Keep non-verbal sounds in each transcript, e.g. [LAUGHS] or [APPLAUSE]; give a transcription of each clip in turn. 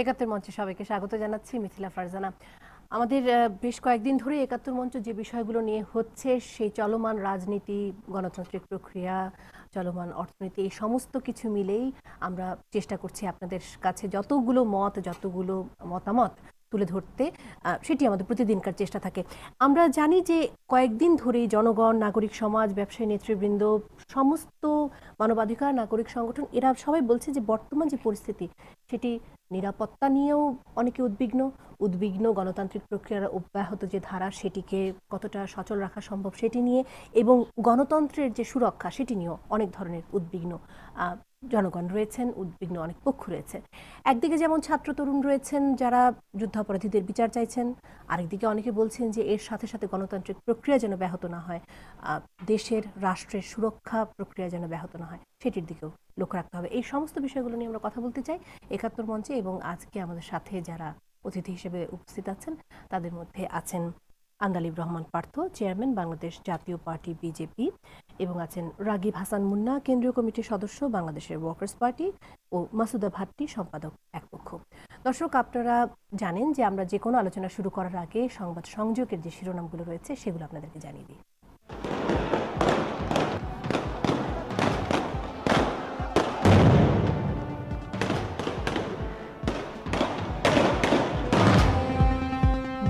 একাত্তর মঞ্চে সবাইকে স্বাগত জানাচ্ছি, মিথিলা ফারজানা। আমাদের বেশ কয়েকদিন ধরে একাত্তর মঞ্চ যে বিষয়গুলো নিয়ে হচ্ছে, সেই চলমান রাজনীতি, গণতান্ত্রিক প্রক্রিয়া, চলমান অর্থনীতি, এই সমস্ত কিছু মিলেই আমরা চেষ্টা করছি আপনাদের কাছে যতগুলো মত, যতগুলো মতামত তুলে ধরতে সেটি আমাদের প্রতিদিনকার চেষ্টা থাকে। আমরা জানি যে কয়েকদিন ধরেই জনগণ, নাগরিক সমাজ, ব্যবসায়ী নেতৃবৃন্দ, সমস্ত মানবাধিকার, নাগরিক সংগঠন, এরা সবাই বলছে যে বর্তমান যে পরিস্থিতি, সেটি নিরাপত্তা নিয়েও অনেকে উদ্বিগ্ন। উদ্বিগ্ন গণতান্ত্রিক প্রক্রিয়ার অব্যাহত যে ধারা, সেটিকে কতটা সচল রাখা সম্ভব সেটি নিয়ে এবং গণতন্ত্রের যে সুরক্ষা, সেটি নিয়েও অনেক ধরনের উদ্বিগ্ন। জনগণ রয়েছেন, উদ্বিগ্ন অনেক পক্ষ রয়েছে। একদিকে যেমন ছাত্র তরুণ রয়েছেন যারা যুদ্ধাপরাধীদের বিচার চাইছেন, আরেকদিকে অনেকে বলছেন যে এর সাথে সাথে গণতান্ত্রিক প্রক্রিয়া যেন ব্যাহত না হয় দেশের রাষ্ট্রের সুরক্ষা প্রক্রিয়া যেন ব্যাহত না হয়, সেটির দিকেও লক্ষ্য রাখতে হবে। এই সমস্ত বিষয়গুলো নিয়ে আমরা কথা বলতে চাই একাত্তর মঞ্চে এবং আজকে আমাদের সাথে যারা অতিথি হিসেবে উপস্থিত আছেন, তাদের মধ্যে আছেন Andaleeb Rahman Partho, chairman Bangladesh Jatiya party BJP এবং আছেন রাগিব হাসান মুন্না, কেন্দ্রীয় কমিটির সদস্য বাংলাদেশের ওয়ার্কার্স পার্টি ও মাসুদা ভাট্টি, সম্পাদক একপক্ষ দর্শক, আপনারা জানেন যে আমরা যে কোনো আলোচনা শুরু করার আগে সংবাদ সংযোগের যে শিরোনামগুলো রয়েছে, সেগুলো আপনাদেরকে জানিয়ে দিই।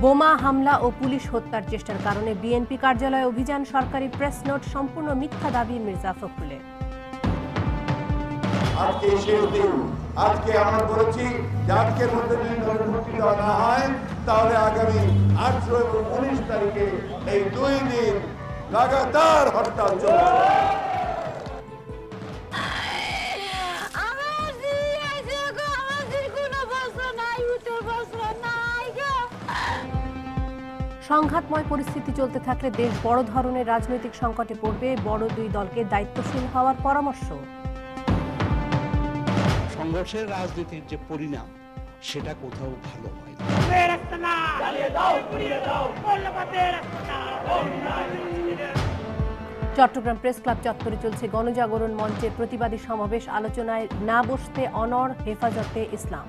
বোমা, হামলা ও পুলিশ হত্যার চেষ্টার কারণে বিএনপি কার্যালয়ে অভিযান, সরকারি প্রেস নোট, সম্পূর্ণ মিথ্যা দাবি মির্জা ফখরুলের। আজকে শেষ দিন আজকে আমরা বলেছি আজকের মধ্যে যদি না হয়, তাহলে আগামী আঠারো এবং উনিশ তারিখে এই দুই দিন লাগাতার হরতাল চলবে। সংঘাতময় পরিস্থিতি চলতে থাকলে দেশ বড় ধরনের রাজনৈতিক সংকটে পড়বে। বড় দুই দলকে দায়িত্বশীল হওয়ার পরামর্শ। সংঘর্ষের রাজনীতির যে পরিণাম সেটা কোথাও ভালো হয় চট্টগ্রাম প্রেস ক্লাব চত্বরে চলছে গণজাগরণ মঞ্চের প্রতিবাদী সমাবেশ। আলোচনায় না বসতে অনর হেফাজতে ইসলাম।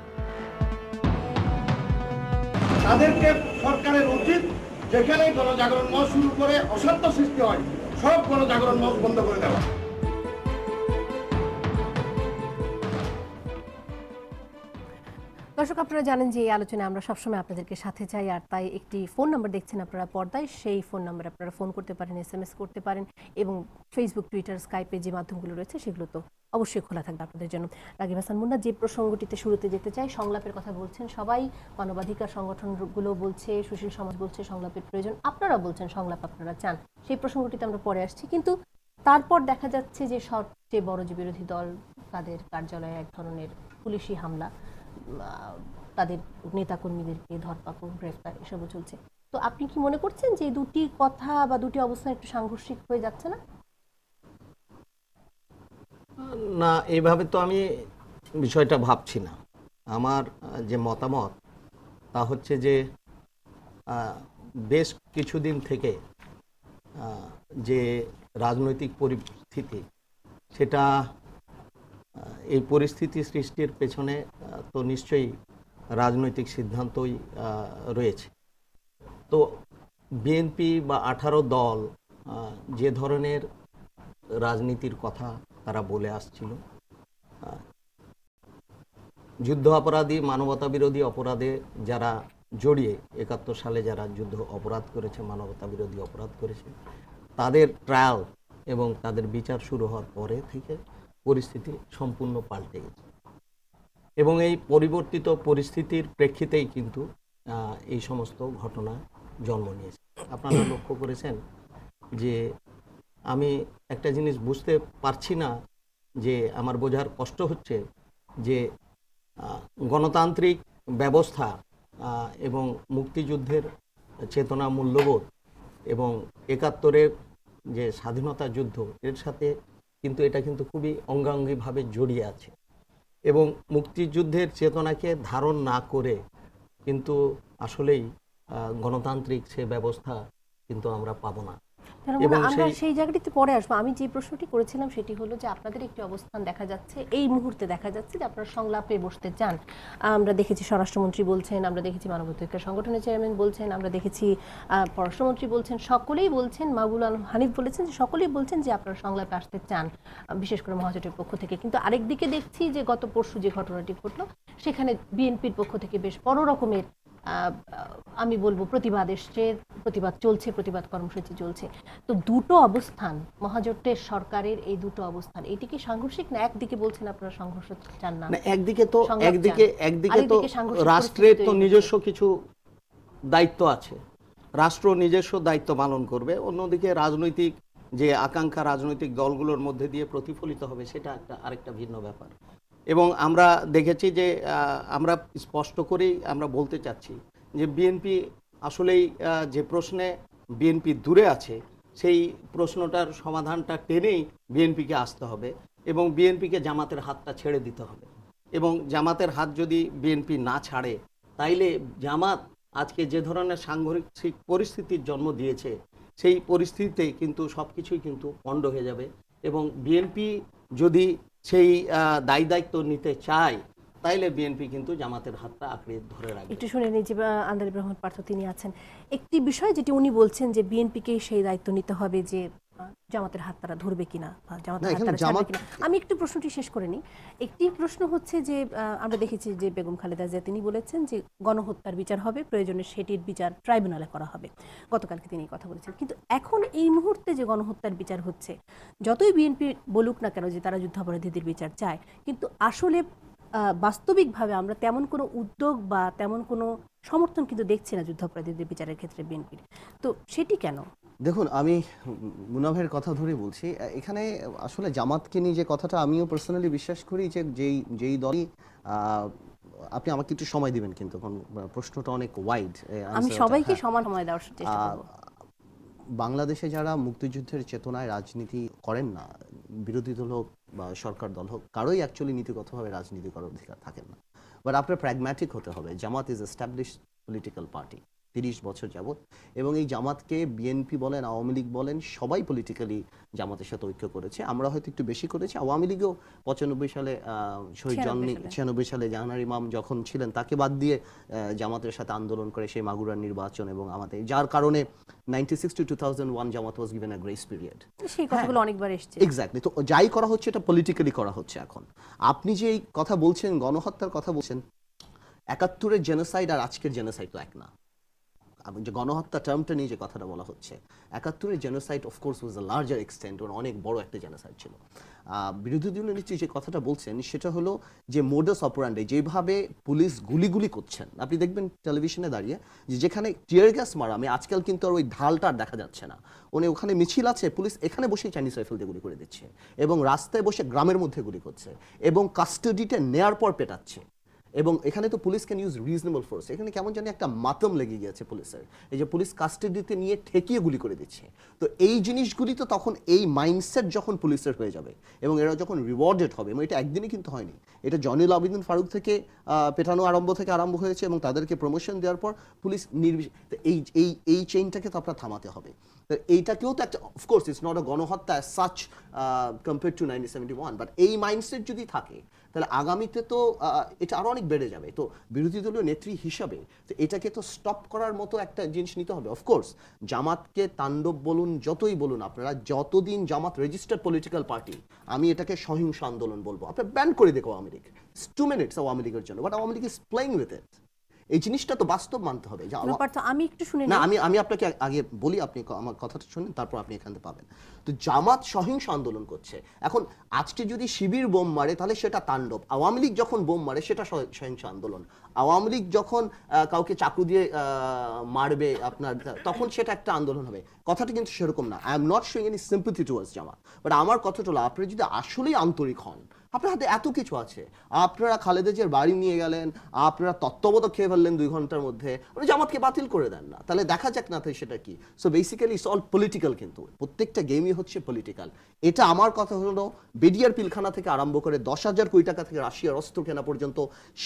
তাদেরকে সরকারের উচিত যেখানে গণজাগরণ মঞ্চ শুরু করে অশান্ত সৃষ্টি হয় সব গণজাগরণ মঞ্চ বন্ধ করে দেওয়া। দর্শক, আপনারা জানেন যে এই আলোচনায় আমরা সবসময় আপনাদেরকে সাথে চাই, আর তাই একটি ফোন নাম্বার দেখছেন আপনারা পর্দায়, সেই ফোন নাম্বার আপনারা ফোন করতে পারেন এস করতে পারেন এবং ফেসবুক টুইটার স্কাইপে যে মাধ্যমগুলো রয়েছে সেগুলো তো অবশ্যই খোলা থাকবে আপনাদের জন্য। রাগিব হাসান মুন্না, যে প্রসঙ্গটিতে শুরুতে যেতে চাই, সংলাপের কথা বলছেন সবাই, মানবাধিকার সংগঠনগুলো বলছে, সুশীল সমাজ বলছে, সংলাপের প্রয়োজন আপনারা বলছেন সংলাপ আপনারা চান, সেই প্রসঙ্গটিতে আমরা পরে আসছি। কিন্তু তারপর দেখা যাচ্ছে যে সবচেয়ে বড় যে বিরোধী দল, তাদের কার্যালয়ে এক ধরনের পুলিশি হামলা। তাদের নেতাকর্মীদেরকে ধরপাকড় গ্রেফতার, এসবও চলছে। তো আপনি কি মনে করছেন যে দুটি কথা বা দুটি অবস্থান একটু সাংঘর্ষিক হয়ে যাচ্ছে না? না এইভাবে তো আমি বিষয়টা ভাবছি না। আমার যে মতামত, তা হচ্ছে যে বেশ কিছুদিন থেকে যে রাজনৈতিক পরিস্থিতি, সেটা এই পরিস্থিতি সৃষ্টির পেছনে তো নিশ্চয়ই রাজনৈতিক সিদ্ধান্তই রয়েছে। তো বিএনপি বা আঠারো দল যে ধরনের রাজনীতির কথা তারা বলে আসছিল যুদ্ধ অপরাধী, মানবতা বিরোধী অপরাধে যারা জড়িয়ে, একাত্তর সালে যারা যুদ্ধ অপরাধ করেছে, মানবতা বিরোধী অপরাধ করেছে, তাদের ট্রায়াল এবং তাদের বিচার শুরু হওয়ার পরে থেকে পরিস্থিতি সম্পূর্ণ পাল্টে গেছে। এবং এই পরিবর্তিত পরিস্থিতির প্রেক্ষিতেই কিন্তু এই সমস্ত ঘটনা জন্ম নিয়েছে। আপনারা লক্ষ্য করেছেন যে আমি একটা জিনিস বুঝতে পারছি না, যে আমার বোঝার কষ্ট হচ্ছে যে গণতান্ত্রিক ব্যবস্থা এবং মুক্তিযুদ্ধের চেতনা মূল্যবোধ এবং একাত্তরের যে স্বাধীনতা যুদ্ধ, এর সাথে কিন্তু এটা কিন্তু খুবই অঙ্গাঙ্গিভাবে জড়িয়ে আছে। এবং মুক্তিযুদ্ধের চেতনাকে ধারণ না করে কিন্তু আসলেই গণতান্ত্রিক সে ব্যবস্থা কিন্তু আমরা পাব না। আমরা সেই জায়গাটিতে পরে আসব। আমি যে প্রশ্নটি করেছিলাম সেটি হলো যে আপনাদের একটি অবস্থান দেখা যাচ্ছে। এই মুহূর্তে দেখা যাচ্ছে যে আপনারা সংলাপে বসতে চান। আমরা দেখেছি স্বরাষ্ট্রমন্ত্রী বলছেন আমরা দেখেছি মানবাধিকার সংগঠনের চেয়ারম্যান বলছেন আমরা দেখেছি আহ, পররাষ্ট্রমন্ত্রী বলছেন সকলেই বলছেন মাহবুল আলম হানিফ বলেছেন যে সকলেই বলছেন যে আপনারা সংলাপে আসতে চান বিশেষ করে মহাজোটের পক্ষ থেকে। কিন্তু আরেকদিকে দেখছি যে গত পরশু যে ঘটনাটি ঘটলো সেখানে বিএনপির পক্ষ থেকে বেশ বড় রকমের আমি বলব প্রতিবাদ এসছে প্রতিবাদ চলছে প্রতিবাদ কর্মসূচি চলছে। তো দুটো অবস্থান মহাজোটের সরকারের এই দুটো অবস্থান এটি কি সাংঘর্ষিক না একদিকে বলছেন আপনারা সংঘর্ষ চান না? একদিকে তো একদিকে একদিকে তো রাষ্ট্রের তো নিজস্ব কিছু দায়িত্ব আছে। রাষ্ট্র নিজস্ব দায়িত্ব পালন করবে। অন্যদিকে রাজনৈতিক যে আকাঙ্ক্ষা রাজনৈতিক দলগুলোর মধ্যে দিয়ে প্রতিফলিত হবে সেটা একটা আরেকটা ভিন্ন ব্যাপার। এবং আমরা দেখেছি যে আমরা স্পষ্ট করেই আমরা বলতে চাচ্ছি যে, বিএনপি আসলেই যে প্রশ্নে বিএনপি দূরে আছে, সেই প্রশ্নটার সমাধানটা টেনেই বিএনপিকে আসতে হবে এবং বিএনপিকে জামাতের হাতটা ছেড়ে দিতে হবে। এবং জামাতের হাত যদি বিএনপি না ছাড়ে, তাইলে জামাত আজকে যে ধরনের সাংঘর্ষিক পরিস্থিতির জন্ম দিয়েছে, সেই পরিস্থিতিতে কিন্তু সব কিছুই কিন্তু পণ্ড হয়ে যাবে এবং বিএনপি যদি সেই দায়ী দায়িত্ব নিতে চায়, তাইলে বিএনপি কিন্তু জামাতের হাতটা আঁকড়ে ধরে রাখে একটু শুনে নিই যে আন্দার ইব্রাহিম পার্থ তিনি আছেন। একটি বিষয় যেটি উনি বলছেন যে, বিএনপিকেই সেই দায়িত্ব নিতে হবে যে জামাতের হাত তারা ধরবে কিনা বা জামাতের হাত তারা ছাড়বে কিনা? আমি একটু প্রশ্নটি শেষ করে নিই। একটি প্রশ্ন হচ্ছে যে আমরা দেখেছি যে বেগম খালেদা জিয়া তিনি বলেছেন যে গণহত্যার বিচার হবে প্রয়োজনে সেটির বিচার ট্রাইব্যুনালে করা হবে। গতকালকে তিনি এই কথা বলেছেন। কিন্তু এখন এই মুহূর্তে যে গণহত্যার বিচার হচ্ছে যতই বিএনপি বলুক না কেন যে তারা যুদ্ধাপরাধীদের বিচার চায় কিন্তু আসলে আহ, বাস্তবিকভাবে আমরা তেমন কোনো উদ্যোগ বা তেমন কোনো সমর্থন কিন্তু দেখছি না যুদ্ধাপরাধীদের বিচারের ক্ষেত্রে বিএনপির তো সেটি কেন? দেখুন আমি মুনাফের কথা ধরে বলছি এখানে আসলে জামাতকে নিয়ে যে কথাটা আমিও পার্সোনালি বিশ্বাস করি যে যেই যেই দলই আপনি আমাকে একটু সময় দিবেন কিন্তু কারণ প্রশ্নটা অনেক ওয়াইড আমি সবাইকে সমান সময় দেওয়ার চেষ্টা করব। বাংলাদেশে যারা মুক্তিযুদ্ধের চেতনায় রাজনীতি করেন না বিরোধী দল হোক বা সরকার দল হোক কারোই অ্যাকচুয়ালি নীতিগতভাবে রাজনীতি করার অধিকার থাকেন না। বাট আপনার প্র্যাগম্যাটিক হতে হবে Jamaat is establish political party তিরিশ বছর যাবত এবং এই জামাতকে বিএনপি বলেন আওয়ামী লীগ বলেন সবাই পলিটিক্যালি জামাতের সাথে ঐক্য করেছে। আমরা হয়তো একটু বেশি করেছি। আওয়ামী লীগও পঁচানব্বই সালে শহীদ 96 জন্মি ছিয়ানব্বই সালে জাহানার ইমাম যখন ছিলেন তাকে বাদ দিয়ে জামাতের সাথে আন্দোলন করে সেই মাগুরার নির্বাচন এবং আমাদের যার কারণে ninety six to two thousand one Jamaat was given a grace period সেই কথাগুলো অনেকবার এসছে। এক্স্যাক্টলি তো যাই করা হচ্ছে এটা পলিটিক্যালি করা হচ্ছে এখন। আপনি যে এই কথা বলছেন গণহত্যার কথা বলছেন একাত্তরের জেনোসাইড আর আজকের জেনোসাইড তো এক না। যে গণহত্যা টার্মটা নিয়ে যে কথাটা বলা হচ্ছে, একাত্তরের genocide of course was a larger extent অনেক বড় একটা জেনোসাইড ছিল। বিরোধী দলীয় নেত্রী যে কথাটা বলছেন, সেটা হলো যে মোডাস অপারান্ডে যেভাবে পুলিশ গুলিগুলি করছেন। আপনি দেখবেন টেলিভিশনে দাঁড়িয়ে যে যেখানে টিয়ার গ্যাস মারা, আমি আজকাল কিন্তু আর ওই ঢালটা আর দেখা যাচ্ছে না। উনি ওখানে মিছিল আছে পুলিশ এখানে বসেই চাইনিজ রাইফেল দিয়ে গুলি করে দিচ্ছে এবং রাস্তায় বসে গ্রামের মধ্যে গুলি করছে এবং কাস্টাডিতে নেয়ার পর পেটাচ্ছে। এবং এখানে তো police can use reasonable force এখানে কেমন জানি একটা মাতম লেগে গিয়েছে পুলিশের এই যে পুলিশ কাস্টাডিতে নিয়ে ঠেকিয়ে গুলি করে দিচ্ছে। তো এই জিনিসগুলি তো তখন এই মাইন্ডসেট যখন পুলিশের হয়ে যাবে এবং এরা যখন রিওয়ার্ডেড হবে, এবং এটা একদিনই কিন্তু হয়নি। এটা জনিল আবিদিন ফারুক থেকে পেটানো আরম্ভ থেকে আরম্ভ হয়েছে এবং তাদেরকে প্রমোশন দেওয়ার পর পুলিশ নির্বিশ এই এই এই চেইনটাকে তো আপনার থামাতে হবে। এইটাকেও তো একটা অফকোর্স ইটস নট আ গণহত্যা such compare to nineteen seventy one but এই মাইন্ডসেট যদি থাকে তাহলে আগামীতে তো এটা আরও অনেক বেড়ে যাবে। তো বিরোধী দলীয় নেত্রী হিসাবে তো এটাকে তো স্টপ করার মতো একটা জিনিস নিতে হবে। অফকোর্স জামাতকে তাণ্ডব বলুন, যতই বলুন আপনারা, যতদিন জামাত রেজিস্টার্ড পলিটিক্যাল পার্টি আমি এটাকে সহিংস আন্দোলন বলব। আপনার ব্যান করে দেখো আওয়ামী লীগ। টু মিনিটস আওয়ামী লীগের জন্য but Awami League is playing with it এই জিনিসটা তো বাস্তব মানতে হবে আমি একটু শুনে না আমি আমি আপনাকে আগে বলি আপনি আমার কথাটা শুনেন তারপর আপনি এখান থেকে পাবেন। তো জামাত সহিংস আন্দোলন করছে। এখন আজকে যদি শিবির বোম মারে তাহলে সেটা তাণ্ডব। আওয়ামী লীগ যখন বোম মারে সেটা সহিংস আন্দোলন। আওয়ামী লীগ যখন কাউকে চাকু দিয়ে আহ, মারবে আপনার তখন সেটা একটা আন্দোলন হবে। কথাটা কিন্তু সেরকম না। I am not showing any sympathy towards Jamaat. But আমার কথাটা হলো আপনি যদি আসলেই আন্তরিক হন আপনার হাতে এত কিছু আছে। আপনারা খালেদা জিয়ার বাড়ি নিয়ে গেলেন, আপনারা তত্ত্বাবধায়ক খেয়ে ফেললেন দুই ঘণ্টার মধ্যে। উনি জামাতকে বাতিল করে দেন না। তাহলে দেখা যাক না তাই সেটা কি। So basically it's all political কিন্তু। প্রত্যেকটা গেমই হচ্ছে পলিটিক্যাল এটা আমার কথা হলো বেডিয়ার পিলখানা থেকে আরম্ভ করে দশ হাজার কোটি টাকা থেকে রাশিয়ার অস্ত্র কেনা পর্যন্ত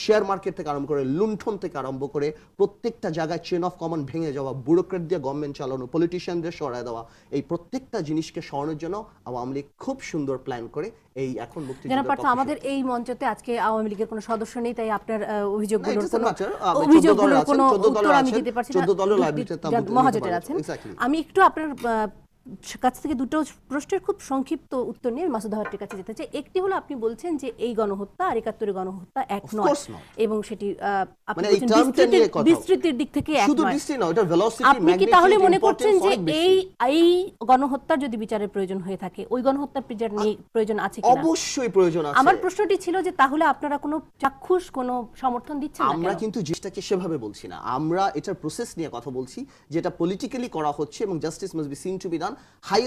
শেয়ার মার্কেট থেকে আরম্ভ করে লুণ্ঠন থেকে আরম্ভ করে প্রত্যেকটা জায়গায় চেন অফ কমন ভেঙে যাওয়া ব্যুরোক্রেট দিয়ে গভর্নমেন্ট চালানো পলিটিশিয়ানদের সরায় দেওয়া, এই প্রত্যেকটা জিনিসকে সরানোর জন্য আওয়ামী লীগ খুব সুন্দর প্ল্যান করে এই এখন জনাব পার্থ আমাদের এই মঞ্চতে আজকে আওয়ামী লীগের কোনো সদস্য নেই তাই আপনার অভিযোগগুলোর কোনো matter. আপনি 14 অভিযোগগুলোর কোনো উত্তর আমি দিতে পারছি না। 14 দলের দুটি liability তে যান- আপনি মহাজোটের আছেন। আমি একটু আপনার কাছ থেকে দুটো প্রশ্নের খুব সংক্ষিপ্ত উত্তর নিয়ে মাসুদ হাওয়াটির কাছে যেতে চাই। একটি হলো আপনি বলছেন যে এই গণহত্যা আর একাত্তরের গণহত্যা এক নয় এবং সেটি মানে বিস্তৃতির- দিক থেকে আপনি কি তাহলে মনে করছেন যে এই এই গণহত্যার যদি বিচারের প্রয়োজন হয়ে থাকে ওই গণহত্যার বিচার নিয়ে প্রয়োজন আছে কিনা? অবশ্যই প্রয়োজন আছে। আমার প্রশ্নটি ছিল যে তাহলে আপনারা কোনো চাক্ষুষ কোনো সমর্থন দিচ্ছেন না আমরা কিন্তু জিনিসটাকে সেভাবে বলছি না। আমরা এটার প্রসেস নিয়ে কথা বলছি যেটা পলিটিক্যালি করা হচ্ছে এবং justice must be seen to be done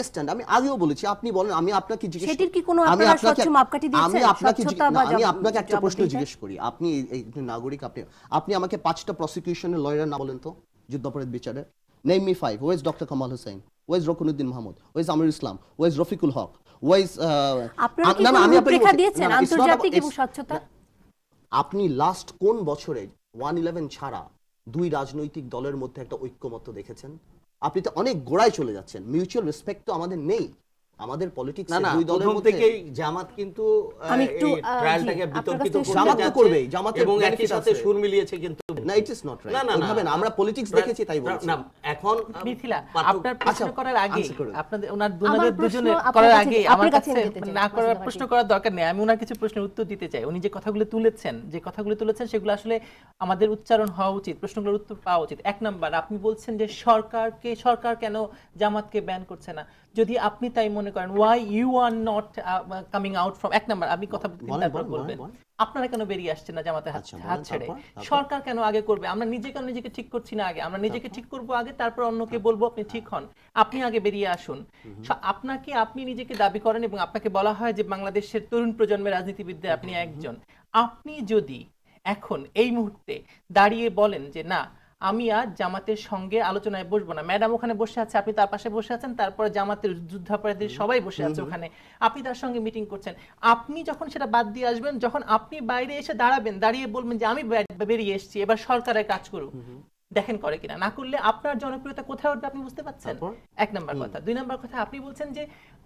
stand আমি আগেও বলেছি আপনি বলেন আমি আপনাকে জিজ্ঞেস সেটির কি কোনো আমি আপনারা স্বচ্ছ মাপকাঠি দিয়েছেন? আমি আপনাকে না, আমি আপনাকে একটা প্রশ্ন জিজ্ঞেস করি। আপনি একজন নাগরিক আপনি আপনি আমাকে পাঁচটা প্রসিকিউশনের নাম বলেন তো? যুদ্ধাপরাধ বিচারে name me five ways doctor Kamal Hossain ways Rokunuddin Mahmud ways Amir Islam ways Rafiqul Haque ways আপনারা রূপরেখা দিয়েছেন? আন্তর্জাতিক এবং স্বচ্ছতা? আপনি লাস্ট কোন বছরে ওয়ান ইলেভেন ছাড়া দুই রাজনৈতিক দলের মধ্যে একটা ঐক্যমত্য দেখেছেন? আপনি তো অনেক গোড়ায় চলে যাচ্ছেন। মিউচুয়াল রেসপেক্ট তো আমাদের নেই। আমাদের পলিটিক্স দুই দলের মধ্যে থেকেই জামাত কিন্তু আমি একটু, এই ট্রায়ালটাকে বিতর্কিত জামাত তো যাচ্ছে করবেই, জামাতের এবং একই সাথে সুর মিলিয়েছে কিন্তু না ইট ইজ নট রাইট না না না। না আমরা পলিটিক্স দেখেছি তাই বলছি। না এখন মিথিলা আপনার প্রশ্ন আচ্ছা, করার আগে আপনাদের ওনার দুনাদের দুজনের করার আগে আমার কাছে না করার প্রশ্ন করার দরকার নেই। আমি ওনার কিছু প্রশ্নের উত্তর দিতে চাই। উনি যে কথাগুলো তুলেছেন যে কথাগুলো তুলেছেন সেগুলো আসলে আমাদের উচ্চারণ হওয়া উচিত প্রশ্নগুলোর উত্তর পাওয়া উচিত। এক নাম্বার আপনি বলছেন যে সরকারকে সরকার কেন জামাতকে ব্যান করছে না? যদি আপনি তাই মনে করেন why you are not coming out from এক নাম্বার আপনি কথা বলবেন। আপনারা কেন বেরিয়ে আসছেন না জামাতে হাত আচ্ছা, হাত ছেড়ে? সরকার কেন আগে করবে? আমরা নিজে কেন নিজেকে ঠিক করছি না আগে। আমরা নিজেকে ঠিক করব আগে তারপর অন্যকে বলব আপনি ঠিক হন। আপনি আগে বেরিয়ে আসুন। আপনাকে আপনি নিজেকে দাবি করেন এবং আপনাকে বলা হয় যে বাংলাদেশের তরুণ প্রজন্মের রাজনীতিবিদে আপনি একজন। আপনি যদি এখন এই মুহূর্তে দাঁড়িয়ে বলেন যে না আমি আর জামাতের সঙ্গে আলোচনায় বসবো না। ম্যাডাম ওখানে বসে আছে আপনি তার পাশে বসে আছেন তারপরে জামাতের যুদ্ধাপরাধীর সবাই বসে আছে ওখানে। আপনি তার সঙ্গে মিটিং করছেন। আপনি যখন সেটা বাদ দিয়ে আসবেন যখন আপনি বাইরে এসে দাঁড়াবেন দাঁড়িয়ে বলবেন যে আমি বেরিয়ে এসেছি এবার সরকারের কাজ করুক। দেখেন করে কিনা। না করলে আপনার জনপ্রিয়তা কোথায় উঠবে আপনি বুঝতে পারছেন এক নম্বর কথা। দুই নাম্বার কথা আপনি বলছেন যে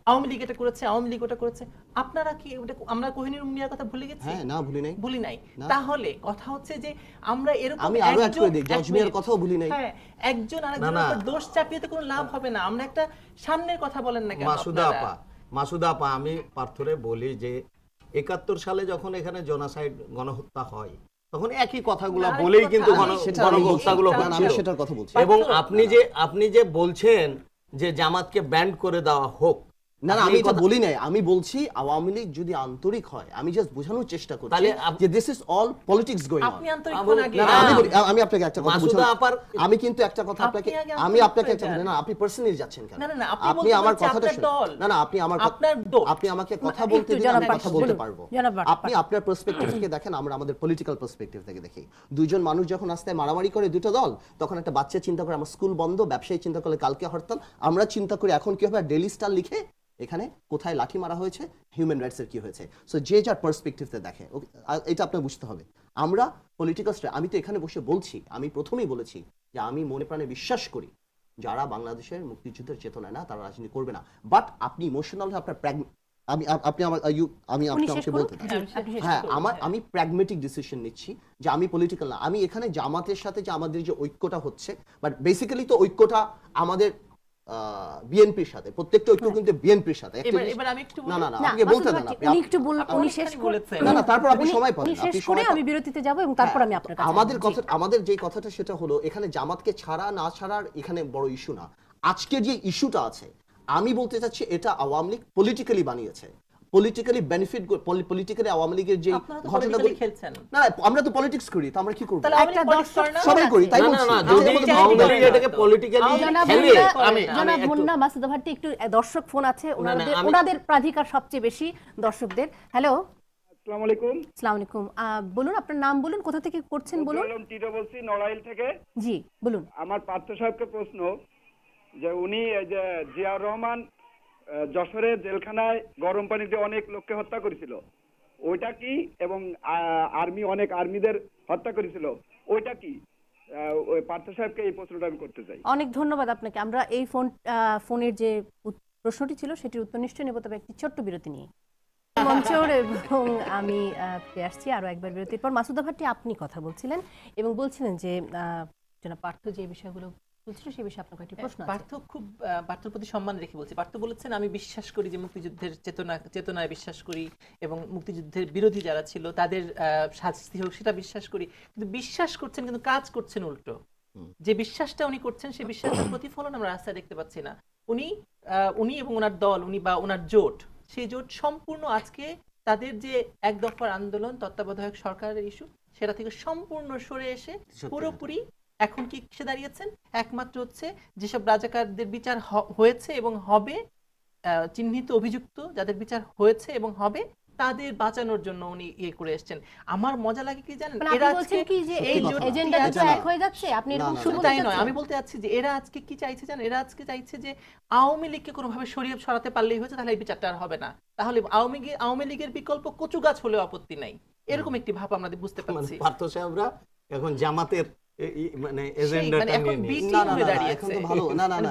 আওয়ামী লীগ এটা করেছে আওয়ামী লীগ ওটা করেছে। আপনারা কি ওটা আমরা কোহিনুর মিয়ার কথা ভুলে গেছি? হ্যাঁ না ভুলি নাই। ভুলি নাই। তাহলে কথা হচ্ছে যে আমরা এরকম আমি আরও একজন- করে দিই, জজ মিয়ার কথাও ভুলি নাই। হ্যাঁ একজন আরেকজনের। উপর দোষ চাপিয়ে তো কোনো লাভ হবে না। আমরা একটা সামনের কথা বলেন না কেন মাসুদা আপা মাসুদা আপা আমি পার্থরে বলি যে একাত্তর সালে যখন এখানে জনাসাইড গণহত্যা হয় তখন একই কথাগুলো বলেই কিন্তু। গণহত্যাগুলো আমি সেটার কথা বলছি। এবং আপনি যে আপনি যে বলছেন যে জামাতকে ব্যান্ড করে দেওয়া হোক না না আপনি আমি এটা বলি নাই। আমি বলছি আওয়ামী লীগ যদি আন্তরিক হয় আমি জাস্ট বোঝানোর চেষ্টা করছি তাহলে যে this is all politics going আপনি আন্তরিক হন আগে। না, না, আমি বলি, আমি আপনাকে একটা কথা আমি কিন্তু একটা কথা আপনাকে আমি আপনাকে একটা যান। না আপনি পার্সোনালি যাচ্ছেন কেন? না, না, না, আপনি আমার কথাটা আপনার শুনুন। না না আপনি আমার আপনার আপনি আমাকে কথা বলতে দিন আমি কথা বলতে পারব। আপনি আপনার পার্সপেক্টিভ থেকে দেখেন আমরা আমাদের পলিটিক্যাল পার্সপেক্টিভ থেকে দেখি। দুইজন মানুষ যখন রাস্তায় মারামারি করে দুটো দল তখন একটা বাচ্চা চিন্তা করে আমার স্কুল বন্ধ ব্যবসায়ী চিন্তা করলে কালকে হরতাল আমরা চিন্তা করি এখন কি হবে? ডেলি স্টার লিখে এখানে কোথায় লাঠি মারা হয়েছে হিউম্যান রাইটস এর কি হয়েছে। সো যে যার পার্সপেক্টিভতে দেখে ওকে, এটা আপনার বুঝতে হবে। আমরা পলিটিক্যাল আমি তো এখানে বসে বলছি আমি প্রথমেই বলেছি যে আমি মনে প্রাণে বিশ্বাস করি যারা বাংলাদেশের মুক্তিযুদ্ধের চেতনায় না তারা রাজনীতি করবে না। বাট আপনি ইমোশনাল আপনার আমি আপনি আমার you- আমি উনি আপনি শেষ আমাকে বলতে হ্যাঁ আমার আমি প্র্যাগমেটিক ডিসিশন নিচ্ছি যে আমি পলিটিক্যাল না। আমি এখানে জামাতের সাথে যে আমাদের যে ঐক্যটা হচ্ছে বাট বেসিক্যালি তো ঐক্যটা আমাদের বিএনপির সাথে প্রত্যেকটা ঐক্য কিন্তু বিএনপির সাথে। এবার আমি একটু না না না আপনি বলতে দেন আপনি একটু উনি শেষ বলেছেন। না না তারপর আপনি সময় পাবেন আপনি করে আমি বিরতিতে যাব এবং তারপর আমি আপনার কাছে আমাদের কথা আমাদের যে কথাটা সেটা হলো এখানে জামাতকে ছাড়া না ছাড়ার এখানে বড় ইস্যু না। আজকে যে ইস্যুটা আছে আমি বলতে চাচ্ছি এটা আওয়ামী লীগ পলিটিক্যালি বানিয়েছে। পলিটিক্যালি বেনিফিট পলিটিক্যালি আওয়ামী লীগের যে ঘটনাগুলো খেলছেন। না আমরা তো পলিটিক্স করি তো আমরা কি করব? একটা? দর্শক সবাই করি তাই না, না, বলছি। না, আমি যদি আওয়ামী লীগ এটাকে politically জনাব খেলে, আমি- জনাব মুন্না মাসুদ ভাট্টি একটু দর্শক ফোন আছে ওনাদের ওনাদের প্রাধিকার সবচেয়ে বেশি দর্শকদের। হ্যালো আসসালামু আলাইকুম আসসালামু আলাইকুম আহ, বলুন আপনার নাম বলুন কোথা থেকে করছেন বলুন? টিটো বলছি নড়াইল থেকে। জি বলুন। আমার পার্থ সাহেবকে প্রশ্ন যে উনি এই যে জিয়াউর রহমান আহ, যশোরের জেলখানায় গরম পানি দিয়ে অনেক লোককে হত্যা করেছিল। ওইটা কি? এবং আর্মি অনেক আর্মিদের হত্যা করেছিল। ওইটা কি? পার্থ সাহেবকে এই প্রশ্নটা আমি করতে চাই। অনেক ধন্যবাদ আপনাকে। আমরা এই ফোন ফোনের যে প্রশ্নটি ছিল সেটির উত্তর নিশ্চয়ই নেব তবে একটি ছোট্ট বিরতি নিয়ে। মঞ্চর এবং আমি ফিরে আসছি আরও একবার বিরতির পর। মাসুদা ভাট্টি আপনি কথা বলছিলেন এবং বলছিলেন যে জনাব পার্থ যে বিষয়গুলো বলছিল সেই বিষয়ে আপনার কয়েকটি প্রশ্ন পার্থ খুব পার্থর প্রতি সম্মান রেখে বলছি। পার্থ বলেছেন আমি বিশ্বাস করি যে মুক্তিযুদ্ধের চেতনা চেতনায় বিশ্বাস করি এবং মুক্তিযুদ্ধের বিরোধী যারা ছিল তাদের শাস্তি হোক সেটা বিশ্বাস করি। কিন্তু বিশ্বাস করছেন কিন্তু কাজ করছেন উল্টো। যে বিশ্বাসটা উনি করছেন সেই বিশ্বাসের প্রতিফলন আমরা রাস্তায় দেখতে পাচ্ছি না। উনি আহ, উনি এবং ওনার দল উনি বা ওনার জোট সেই জোট সম্পূর্ণ আজকে তাদের যে এক দফার আন্দোলন তত্ত্বাবধায়ক সরকারের ইস্যু সেটা থেকে সম্পূর্ণ সরে এসে পুরোপুরি এখন কি কিসে দাঁড়িয়েছেন? একমাত্র হচ্ছে যেসব রাজাকারদের বিচার হয়েছে এবং হবে চিহ্নিত অভিযুক্ত যাদের বিচার হয়েছে এবং হবে তাদের বাঁচানোর জন্য উনি ইয়ে করে এসেছেন। আমার মজা লাগে কি জানেন? মানে এরা বলছেন আজকে কি যে এই এজেন্ডা দুটো এক হয়ে যাচ্ছে? আপনি এরকম শুধু তাই নয় আমি বলতে চাচ্ছি যে এরা আজকে কি চাইছে জানেন? এরা আজকে চাইছে যে আওয়ামী লীগকে কোনোভাবে সরিয়ে সরাতে পারলেই হয়েছে তাহলে এই বিচারটা আর হবে না। তাহলে আওয়ামী লীগ- আওয়ামী লীগের বিকল্প কচু গাছ হলেও আপত্তি নাই। এরকম একটি ভাব আমরা বুঝতে মানে পারছি। পার্থ সাহেবরা এখন জামাতের মানে সেই, এজেন্ডাটা নিয়ে বি নিয়েছে। টিম না, না, না, না, দাঁড়িয়েছে। এখন তো ভালো। না না না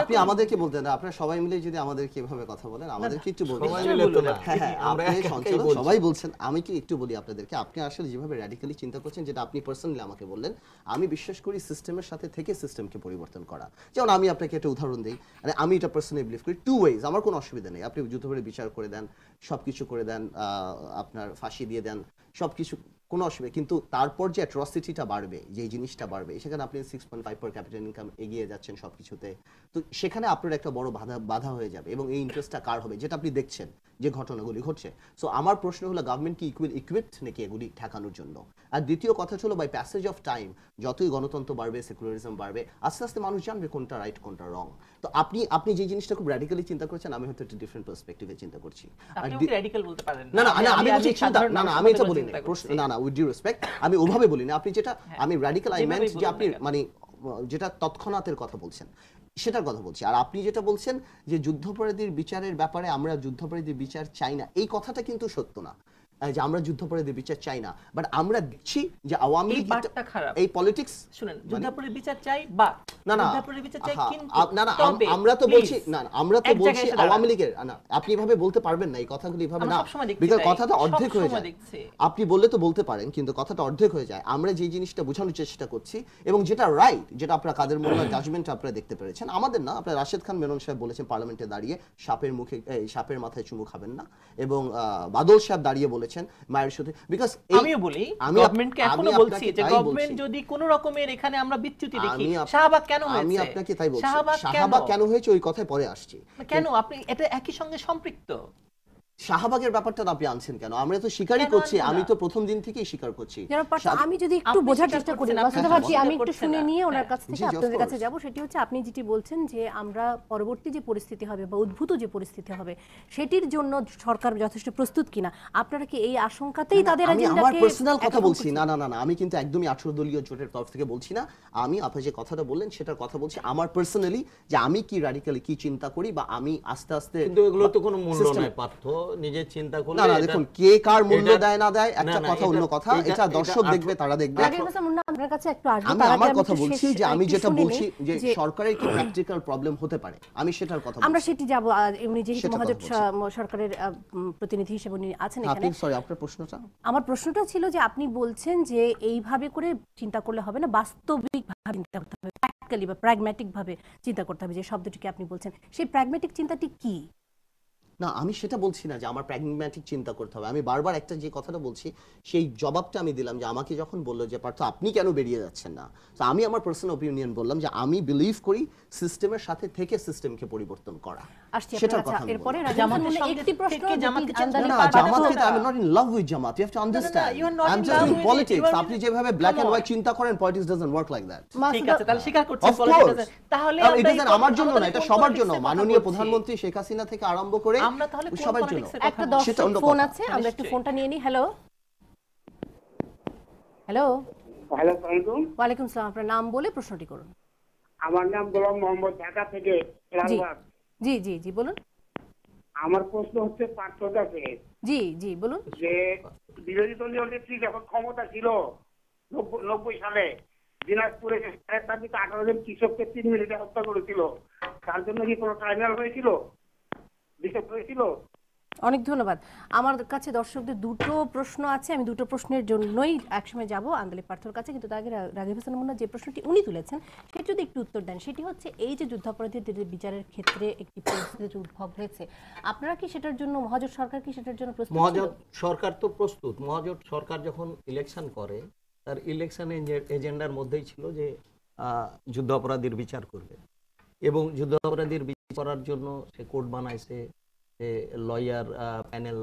আপনি আমাদেরকে বলতেন না আপনারা সবাই মিলে যদি আমাদেরকে এভাবে কথা বলেন আমাদেরকে একটু বলবেন সবাই মিলে তো না। না। হ্যাঁ হ্যাঁ আপনি সঞ্চালক সবাই বলছেন আমি কি একটু বলি আপনাদেরকে? আপনি আসলে যেভাবে র্যাডিক্যালি চিন্তা করছেন যেটা আপনি পার্সোনালি আমাকে বললেন আমি বিশ্বাস করি সিস্টেমের সাথে থেকে সিস্টেমকে পরিবর্তন করা। যেমন আমি আপনাকে একটা উদাহরণ দিই মানে আমি এটা পার্সোনালি বিলিভ করি টু ওয়েজ আমার কোনো অসুবিধা নেই। আপনি যুদ্ধ করে বিচার করে দেন সবকিছু করে দেন আহ, আপনার ফাঁসি দিয়ে দেন সব কিছু কোনো অসুবিধা কিন্তু তারপর যে অ্যাট্রসিটিটা বাড়বে যে জিনিসটা বাড়বে, সেখানে আপনি six point five per capita income এগিয়ে যাচ্ছেন সব কিছুতে তো সেখানে আপনার একটা বড় বাধা বাধা হয়ে যাবে এবং এই ইন্টারেস্টটা কার হবে, যেটা আপনি দেখছেন যে ঘটনাগুলি ঘটছে। সো আমার প্রশ্ন হলো গভর্নমেন্ট কি ইকুইল ইকুইপড নাকি এগুলি ঠেকানোর জন্য? আর দ্বিতীয় কথা হলো বাই প্যাসেজ অফ টাইম যতই গণতন্ত্র বাড়বে সেকুলারিজম বাড়বে, আস্তে আস্তে মানুষ জানবে কোনটা রাইট কোনটা রং তো আপনি আপনি যে জিনিসটা খুব র্যাডিক্যালি চিন্তা করছেন আমি হয়তো একটা ডিফারেন্ট পার্সপেক্টিভে চিন্তা করছি। আপনি দি- র্যাডিক্যাল বলতে পারেন না। না না আমি বলছি চিন্তা না না আমি এটা বলিনি চিন্তা প্রশ্ন না না উইথ ডিউ রেসপেক্ট আমি ওভাবে বলিনি। আপনি যেটা আমি র্যাডিক্যাল আই মেন্ট যে আপনি মানে যেটা তৎক্ষণাতের কথা বলছেন সেটার কথা বলছি। আর আপনি যেটা বলছেন যে যুদ্ধাপরাধীর বিচারের ব্যাপারে আমরা যুদ্ধাপরাধীর বিচার চাই না এই কথাটা কিন্তু সত্য না। যে আমরা যুদ্ধাপরাধীর বিচার চাই না বাট আমরা দেখছি যে আওয়ামী লীগ। এই পলিটিক্স শুনেন যুদ্ধাপরের বিচার চাই বা না না বিচার চাই কিন্তু না না আমরা তো বলছি না না, আমরা তো বলছি আওয়ামী লীগের না আপনি এভাবে বলতে পারবেন না এই কথাগুলো এভাবে না। বিকজ কথাটা অর্ধেক হয়ে যায়। আপনি বললে তো বলতে পারেন কিন্তু কথাটা অর্ধেক হয়ে যায়। আমরা যে জিনিসটা বোঝানোর চেষ্টা করছি এবং যেটা রাইট যেটা আপনারা কাদের মোল্লার জাজমেন্ট আপনারা দেখতে পেরেছেন আমাদের না আপনার রাশেদ খান মেনন সাহেব বলেছেন পার্লামেন্টে দাঁড়িয়ে সাপের মুখে এই, সাপের মাথায় চুমু খাবেন না এবং বাদল সাহেব দাঁড়িয়ে বলেছেন মায়ের সাথে। বিকজ আমিও বলি গভর্নমেন্টকে এখনও বলছি যে গভর্নমেন্ট যদি কোনো রকমের এখানে আমরা বিচ্যুতি দেখি শাহবাগ কেন আমি আপনাকে তাই বলছি। শাহবাগ কেন হয়েছে ওই কথায় পরে আসছি। কেন? আপনি এটা একই সঙ্গে সম্পৃক্ত। শাহবাগের ব্যাপারটা আপনি আনছেন কেন? আমরা তো স্বীকারই করছি আমি তো প্রথম দিন থেকেই স্বীকার করছি। আমি যদি একটু বোঝার চেষ্টা করি ভাবছি আমি একটু শুনে নিয়ে ওনার। কাছ থেকে আপনাদের কাছে যাব। সেটি হচ্ছে আপনি যেটি বলছেন যে আমরা পরবর্তী যে পরিস্থিতি হবে বা উদ্ভূত যে পরিস্থিতি হবে সেটির জন্য সরকার যথেষ্ট প্রস্তুত কিনা? আপনারা কি এই আশঙ্কাতেই তাদের আমি আমার পার্সোনাল কথা বলছি। না না না না আমি কিন্তু একদমই আঠারো দলীয় জোটের তরফ থেকে বলছি না। আমি আপনি যে কথাটা বললেন সেটার কথা বলছি আমার পার্সোনালি যে আমি কি র্যাডিক্যালি কি চিন্তা করি বা আমি আস্তে আস্তে কিন্তু এগুলো তো কোনো মূল্য নাই পার্থ। নিজের চিন্তা করলে না না দেখুন কে কার মূল্য দেয় না দেয় একটা কথা অন্য কথা এটা- দর্শক দেখবে তারা দেখবে। আপনার কাছে একটু আসব আমি আমার কথা বলছি যে আমি যেটা বলছি যে যে সরকারের কি প্র্যাকটিক্যাল প্রবলেম হতে পারে? আমি সেটার কথা আমরা সেটি যাব উনি যেহেতু সেটা মহাজোট সরকারের প্রতিনিধি হিসেবে উনি আছেন এখানে। আপনি সরি আপনার প্রশ্নটা? আমার প্রশ্নটা ছিল যে আপনি বলছেন যে এইভাবে করে চিন্তা করলে হবে না বাস্তবিক ভাবে চিন্তা করতে হবে প্র্যাকটিক্যালি বা প্র্যাগম্যাটিক ভাবে চিন্তা করতে হবে যে শব্দটিকে আপনি বলছেন। সেই প্র্যাগম্যাটিক চিন্তাটি কি? না আমি সেটা বলছি না যে আমার প্র্যাগম্যাটিক চিন্তা করতে হবে আমি বারবার একটা যে কথাটা বলছি সেই জবাবটা আমি দিলাম যে আমাকে যখন বলল যে পার্থ আপনি কেন বেরিয়ে যাচ্ছেন না তো আমি আমার পার্সোনাল ওপিনিয়ন বললাম যে আমি বিলিভ করি সিস্টেমের সাথে থেকে সিস্টেমকে পরিবর্তন করা সেটার কথা এরপরে বললাম। রাজা জামাতের মুন্না, সঙ্গে একটি প্রশ্ন জামাতকে চেঞ্জ আন্দালি না পারবে পাঠাতে জামাতকে হবে। I am not in love with Jamaat you have to understand you are not I am just in politics আপনি যেভাবে ব্ল্যাক এন্ড হোয়াইট চিন্তা করেন politics doesn't work like that ঠিক আছে তাহলে স্বীকার করছেন Of politics course. আছে। তাহলে এটা এই যেন পল- আমার জন্য না এটা সবার জন্য মাননীয় প্রধানমন্ত্রী শেখ হাসিনা থেকে আরম্ভ করে আমরা তাহলে কোন সবার জন্য। একটা? দর্শক ফোন আছে আমরা একটু ফোনটা নিয়ে নিই। হ্যালো? হ্যালো? হ্যালো সালাম ওয়ালাইকুম সালাম আপনার নাম বলে প্রশ্নটি করুন। আমার নাম গোলাম মোহাম্মদ ঢাকা থেকে জি। জি জি বলুন। আমার প্রশ্ন হচ্ছে পার্থর কাছে জি জি বলুন। যে বিরোধী দলীয় নেত্রী যখন ক্ষমতা ছিল নব্বই- নব্বই সালে দিনাজপুরে সাড়ে চার থেকে আঠারো জন কৃষককে তিন মিনিটে হত্যা করেছিল। তার জন্য কি কোনো ট্রাইব্যুনাল হয়েছিল? অনেক ধন্যবাদ। আমার কাছে দর্শকদের দুটো প্রশ্ন আছে আমি দুটো প্রশ্নের জন্যই একসময় যাব আন্দোলিক পার্থর কাছে কিন্তু তার আগে রাগিব হাসান মুন্না যে প্রশ্নটি উনি তুলেছেন সেটি যদি একটু উত্তর দেন সেটি হচ্ছে এই যে যুদ্ধাপরাধীদের বিচারের ক্ষেত্রে একটি পরিস্থিতির উদ্ভব হয়েছে আপনারা কি সেটার জন্য মহাজোট সরকার কি সেটার জন্য প্রস্তুত মহাজোট সরকার তো প্রস্তুত। মহাজোট সরকার যখন ইলেকশন করে তার ইলেকশন এজেন্ডার মধ্যেই ছিল যে আহ, যুদ্ধ অপরাধীর বিচার করবে। এবং যুদ্ধ অপরাধীর বিচার করার জন্য সে কোর্ট বানাইছে সে লয়ার প্যানেল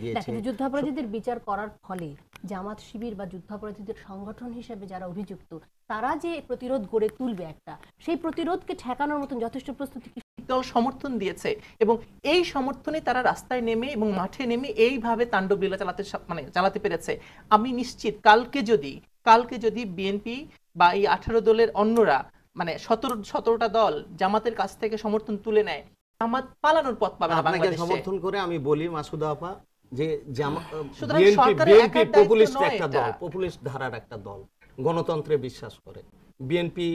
দিয়েছে। যুদ্ধাপরাধীদের বিচার করার ফলে জামাত শিবির বা যুদ্ধাপরাধীদের সংগঠন হিসেবে যারা অভিযুক্ত তারা যে প্রতিরোধ গড়ে তুলবে একটা সেই প্রতিরোধকে ঠেকানোর মতন যথেষ্ট প্রস্তুতি কি দল সমর্থন দিয়েছে এবং এই সমর্থনে তারা রাস্তায় নেমে এবং মাঠে নেমে এইভাবে তাণ্ডব লীলা চালাতে মানে চালাতে পেরেছে। আমি নিশ্চিত কালকে যদি কালকে যদি বিএনপি বা এই আঠারো দলের অন্যরা মানে সতেরো সতেরোটা দল জামাতের কাছ থেকে সমর্থন তুলে নেয়। জামাত পালানোর পথ পাবে না আপনাকে সমর্থন করে আমি বলি মাসুদা আপা যে বিএনপি পপুলিস্ট একটা দল পপুলিস্ট ধারার একটা দল। গণতন্ত্রে বিশ্বাস করে। বিএনপি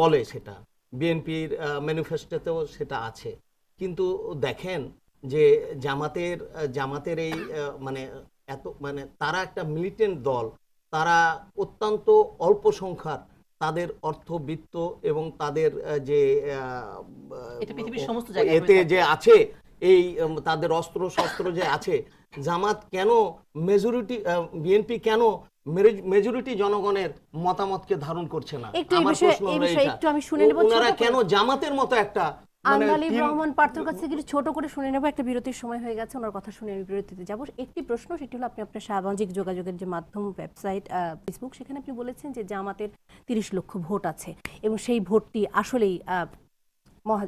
বলে সেটা। বিএনপির ম্যানিফেস্টোতেও সেটা আছে। কিন্তু দেখেন যে জামাতের জামাতের এই মানে এত মানে তারা একটা মিলিটেন্ট দল। তারা অত্যন্ত অল্প সংখ্যার তাদের অর্থবিত্ত এবং তাদের যে এতে যে আছে এই তাদের অস্ত্র শস্ত্র যে আছে জামাত কেন মেজরিটি বিএনপি কেন মেজরিটি জনগণের মতামতকে ধারণ করছে না? আমার প্রশ্ন হলো এটা। ওনারা কেন জামাতের মতো একটা মানে রহমান পার্থর কাছ থেকে ছোট করে শুনে নেব একটা বিরতির সময় হয়ে গেছে ওনার কথা শুনে আমি বিরতিতে যাব। একটি প্রশ্ন সেটি হলো আপনি আপনার সামাজিক যোগাযোগের যে মাধ্যম ওয়েবসাইট ফেসবুক সেখানে আপনি বলেছেন যে জামাতের তিরিশ লক্ষ ভোট আছে এবং সেই ভোটটি আসলেই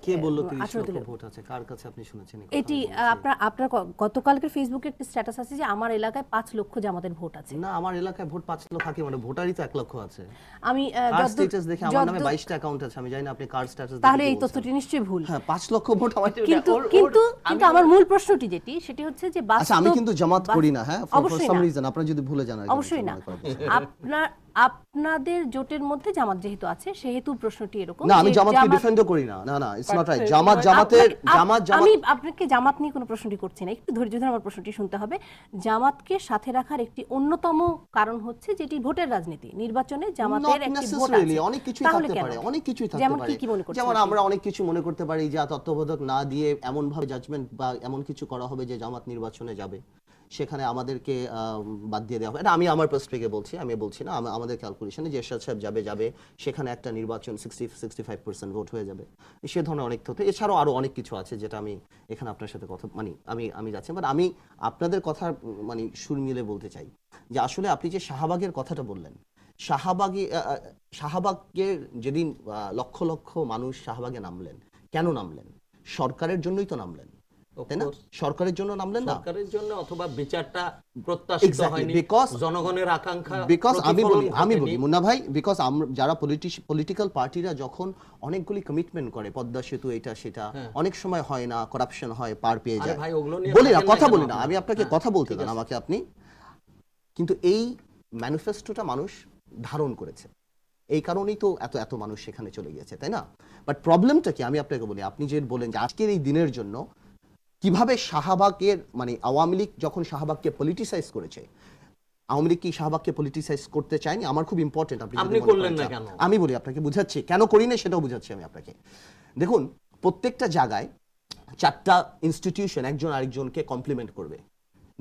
কে বলল আহ, লক্ষ ভোট আছে? কার কাছে আপনি শুনেছেন এটি আমি আহ, বলছি। আপনার আপনার গ- ফেসবুকে একটি স্ট্যাটাস আছে যে আমার এলাকায় পাঁচ লক্ষ জামাতের ভোট আছে। না আমার এলাকায় ভোট পাঁচ লক্ষ থাকে মানে ভোটারই তো এক লক্ষ আছে। আমি আহ, কার যদ্দূর- স্ট্যাটাস দেখে আমার নামে যদ্দূর- বাইশটা অ্যাকাউন্ট আছে আমি জানি না আপনি কার স্ট্যাটাস তাহলে এই তথ্যটি নিশ্চয়ই ভুল। হ্যাঁ পাঁচ লক্ষ ভোট আমার কিন্তু আমার মূল প্রশ্নটি যেটি সেটি হচ্ছে যে আচ্ছা আমি কিন্তু জামাত করি না হ্যাঁ ফর অবশ্যই সাম রিজন আপনারা যদি ভুলে যান অবশ্যই না। আপনার আপনাদের জোটের মধ্যে জামাত যেহেতু আছে সেহেতু প্রশ্নটি এরকম না আমি জামাতকে ডিফেন্ডও করি না। না না it's not right Jamaat Jamaat Jamaat আমি আপনাকে জামাত নিয়ে কোনো প্রশ্নটি করছি না। একটু ধৈর্য ধরে আমার প্রশ্নটি শুনতে হবে। জামাতকে সাথে রাখার একটি অন্যতম কারণ হচ্ছে যেটি ভোটের রাজনীতি। নির্বাচনে জামাতের একটি ভোট আছে। অনেক কিছুই থাকতে পারে অনেক কিছুই থাকতে যেমন কি কি মনে করছেন যেমন আমরা অনেক কিছু মনে করতে পারি যে তত্ত্বাবধায়ক না দিয়ে এমন ভাবে জাজমেন্ট বা এমন কিছু করা হবে যে জামাত নির্বাচনে যাবে। সেখানে আমাদেরকে বাদ দিয়ে দেওয়া হবে। এটা আমি আমার পার্সপেক্টিভে বলছি, আমি বলছি না আমাদের ক্যালকুলেশনে যে এরশাদ সাহেব যাবে যাবে, সেখানে একটা নির্বাচন sixty sixty five percent vote হয়ে যাবে। সে ধরনের অনেক তথ্য। এছাড়াও আরও অনেক কিছু আছে যেটা আমি এখানে আপনার সাথে কথা মানে আমি আমি যাচ্ছি। বাট আমি আপনাদের কথা মানে সুর মিলে বলতে চাই যে আসলে আপনি যে শাহবাগের কথাটা বললেন, শাহবাগে শাহবাগের যেদিন লক্ষ লক্ষ মানুষ শাহবাগে নামলেন, কেন নামলেন? সরকারের জন্যই তো নামলেন। তাই না? course. সরকারের জন্য নামলেন না। সরকারের জন্য অথবা বিচারটা প্রত্যাশিত হয়নি because- জনগণের আকাঙ্ক্ষা বিকজ আমি বলি আমি বলি মুন্না ভাই বিকজ যারা পলিটিক্যাল পার্টিরা যখন অনেকগুলি কমিটমেন্ট করে পদ্মা সেতু এটা সেটা অনেক সময় হয় না করাপশন হয় পার পেয়ে হ্যাঁ। যায়। ভাই, ওগুলো নিয়ে বলি না কথা বলি না আমি আপনাকে হ্যাঁ, কথা বলতে দেন আমাকে আপনি কিন্তু এই ম্যানিফেস্টোটা মানুষ ধারণ করেছে। এই কারণেই তো এত এত মানুষ সেখানে চলে গিয়েছে তাই না? বাট প্রবলেমটা কি? আমি আপনাকে বলি আপনি যে বলেন যে আজকের এই দিনের জন্য কীভাবে শাহবাগের মানে আওয়ামী লীগ যখন শাহবাগকে পলিটিসাইজ করেছে আওয়ামী লীগ কি শাহবাগকে পলিটিসাইজ করতে চায়নি? আমার খুব ইম্পর্টেন্ট আপনি আপনি করলেন না কেন? আমি বলি আপনাকে বুঝাচ্ছি কেন করি না সেটাও বুঝাচ্ছি আমি আপনাকে। দেখুন প্রত্যেকটা জায়গায় চারটা ইনস্টিটিউশন একজন আরেকজনকে কমপ্লিমেন্ট করবে।